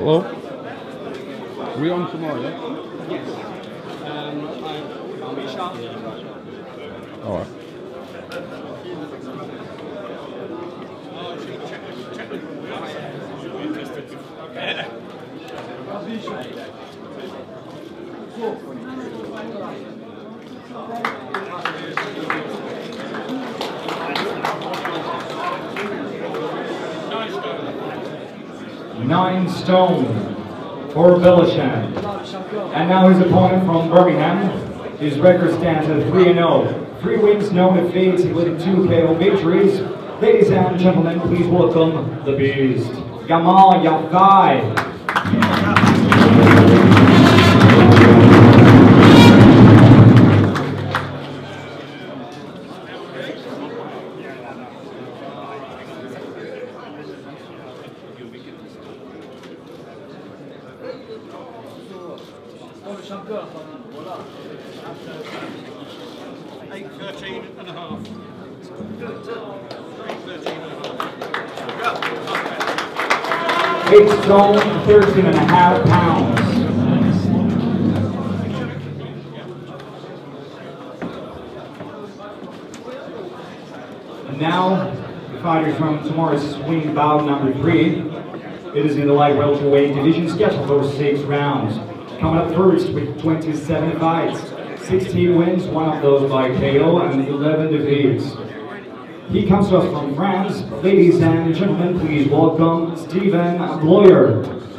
What, Will? We on tomorrow, yeah? Um, I'll be sharp. Alright. Nine stone for Bellahcene. And now his opponent from Birmingham. His record stands at 3 0. Three wins, no defeats, with two KO victories. Ladies and gentlemen, please welcome the Beast, Gamal Yafai. Eight stone, 13 and a half pounds. And now, the fighters from tomorrow's swing bout number three. It is in the light welterweight division, scheduled for six rounds. Coming up first with 27 fights, 16 wins, one of those by KO, and 11 defeats. He comes to us from France. Ladies and gentlemen, please welcome Stephen Bloyer.